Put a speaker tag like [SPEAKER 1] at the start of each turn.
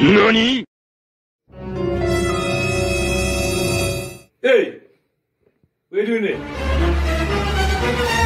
[SPEAKER 1] NANI?!
[SPEAKER 2] Hey! What are you doing there?